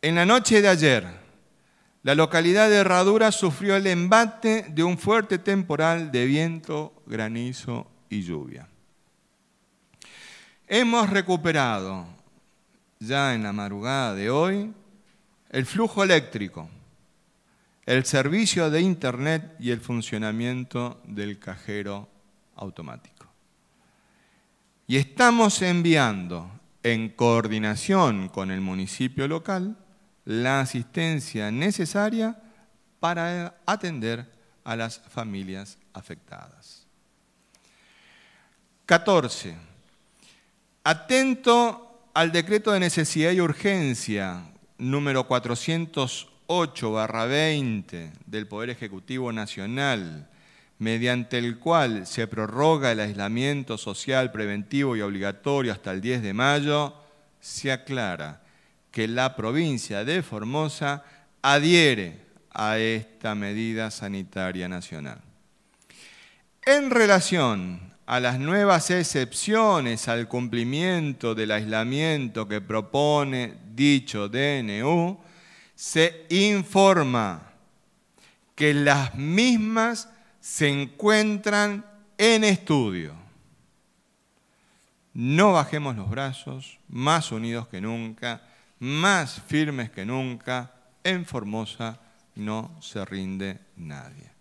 En la noche de ayer, la localidad de Herradura sufrió el embate de un fuerte temporal de viento, granizo y lluvia. Hemos recuperado ya en la madrugada de hoy el flujo eléctrico, el servicio de Internet y el funcionamiento del cajero automático. Y estamos enviando, en coordinación con el municipio local, la asistencia necesaria para atender a las familias afectadas. 14. Atento al decreto de necesidad y urgencia número 408-20 del Poder Ejecutivo Nacional, mediante el cual se prorroga el aislamiento social preventivo y obligatorio hasta el 10 de mayo, se aclara que la provincia de Formosa adhiere a esta medida sanitaria nacional. En relación a las nuevas excepciones al cumplimiento del aislamiento que propone dicho DNU, se informa que las mismas se encuentran en estudio. No bajemos los brazos, más unidos que nunca, más firmes que nunca, en Formosa no se rinde nadie.